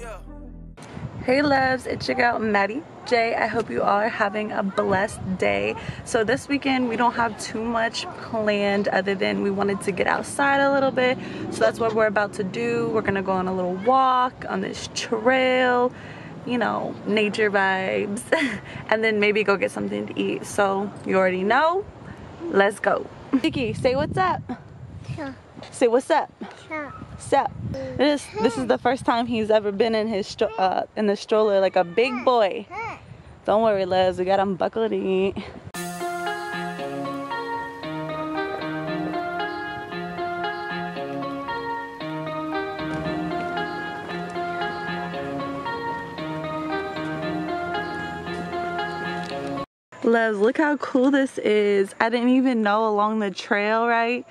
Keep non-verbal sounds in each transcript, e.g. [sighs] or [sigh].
yeah. Hey loves, it's your girl Madie Jay. I hope you all are having a blessed day. So this weekend we don't have too much planned other than we wanted to get outside a little bit. So that's what we're about to do. We're gonna go on a little walk on this trail, you know, nature vibes, [laughs] and then maybe go get something to eat. So you already know, let's go. Vicky, say what's up. Sure. Say what's up. Sure. So this this is the first time he's ever been in his stro- uh, in the stroller like a big boy. Don't worry, Les, we got him buckled in. Les, look how cool this is. I didn't even know along the trail, right?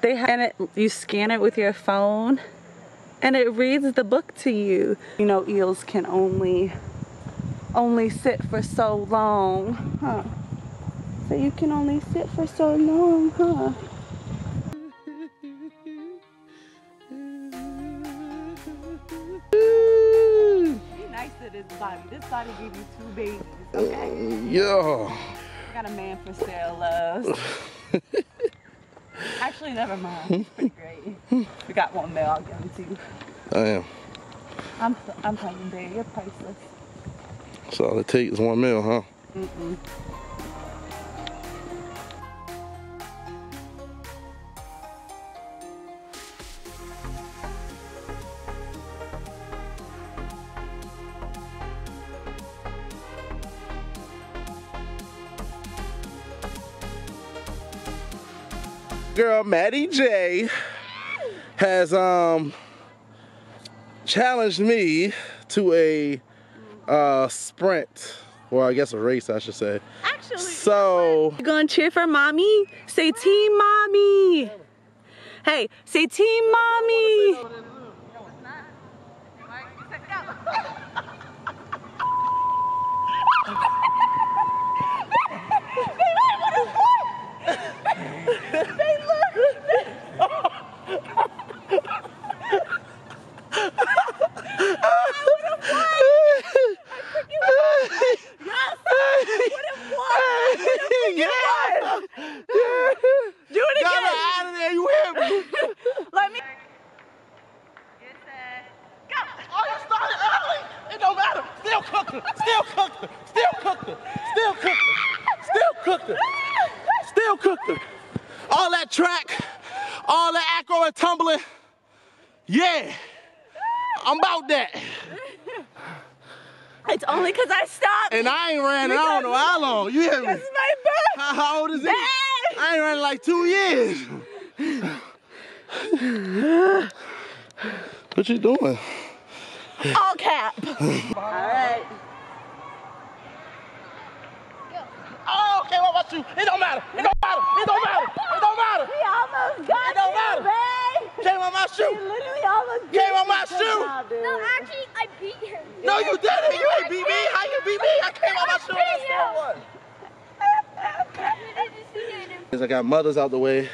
They had it, you scan it with your phone and it reads the book to you. You know, eels can only, only sit for so long, huh? So you can only sit for so long, huh? Be nice to this body. This body gave you two babies, okay? Oh, yeah. I got a man for sale, loves. [laughs] Actually, never mind. It's pretty great. We got one male. I'll give him to you. I am. I'm I'm big. You're priceless. So all it takes is one meal, huh? Mm-mm. Girl, Madie Jay has um challenged me to a uh sprint. Well, I guess a race, I should say. Actually, So you gonna cheer for mommy? Say team mommy. Hey, say team mommy. Yeah! Do it Got her again. out of there, you hear me? Let me. Oh, you started early. It don't matter. Still cooked her. Still cooked her. Still cooked her. Still cooked her. Still cooked her. Still cooked. All that track, all that acro and tumbling. Yeah. I'm about that. It's only cause I stopped. And I ain't ran in I don't know how long. You hear me? It's my birthday. How, how old is he? I ain't ran in like two years. [sighs] what you doing? All cap. [laughs] All right. Okay, what about you? It don't matter. It don't matter. It don't matter. It don't matter. We almost got It don't you, matter. babe. Came on my We shoe. literally almost Came got on my shoe. job. No, actually, I beat him. No, you didn't. You ain't beat me. How you beat me? I came on my shoe. and I still won. I got mothers out the way,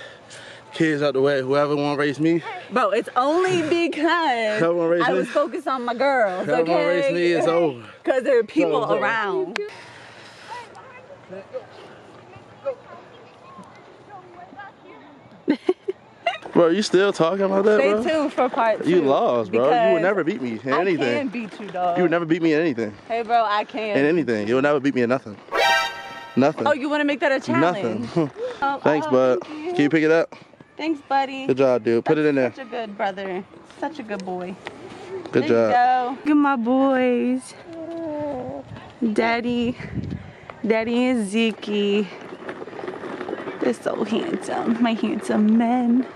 kids out the way. Whoever want to race me, Bro, it's only [laughs] because Come on, raise I me. was focused on my girls, whoever want to race me, okay? it's over. [laughs] Because there are people So, so. around. [laughs] Bro, you still talking about that, Stay bro? tuned for part two. You lost, bro. You would never beat me in anything. I can beat you, dog. You would never beat me in anything. Hey, bro, I can. In anything. You would never beat me in nothing. Nothing. Oh, you want to make that a challenge? Nothing. [laughs] Oh, Thanks, oh, bud. thank you. Can you pick it up? Thanks, buddy. Good job, dude. Put it in there. Such a good brother. Such a good boy. Good there job. you go. Look at my boys. Daddy. Daddy and Zeke. They're so handsome. My handsome men.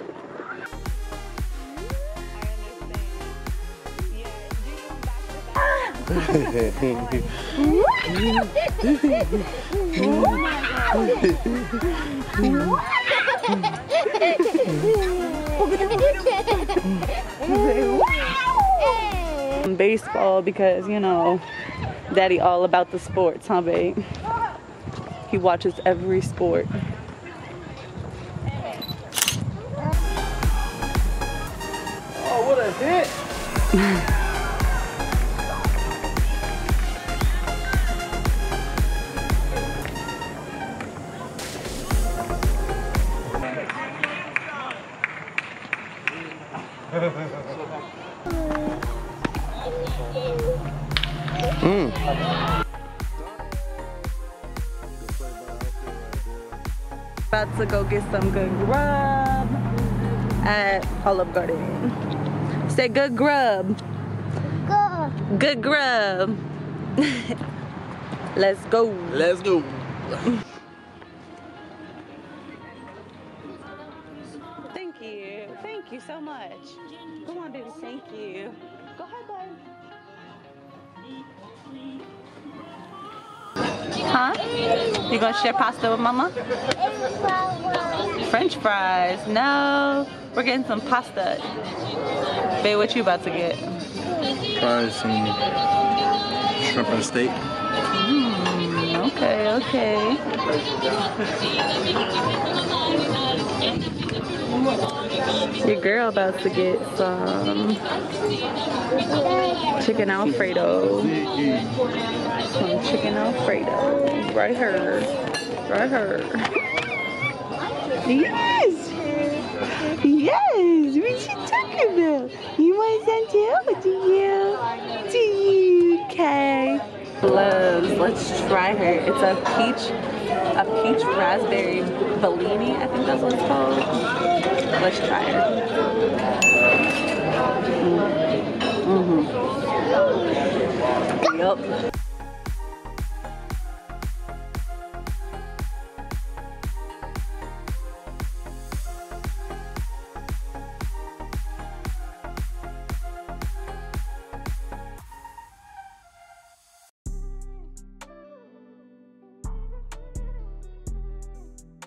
Baseball because, you know, daddy all about the sports, huh, babe? He watches every sport. it. mm. About to go get some good grub at Olive Garden. Say good grub. Go. Good grub. [laughs] Let's go. Let's go. Thank you. Thank you so much. Come on, baby. Thank you. Go ahead, bud. Huh? You gonna share pasta with mama? French fries. No. We're getting some pasta. Babe, what you about to get? Probably some shrimp and steak. Mm, okay, okay. Your girl about to get some chicken alfredo. Some chicken alfredo. Right here. Right here. [laughs] Yes! Yes! What you talking about? You want some too? Do you? Do you? Okay. Loves. Let's try her. It's a peach, a peach raspberry Bellini. I think that's what it's called. Let's try her. Mm-hmm. Yup.